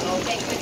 Oh, okay, quick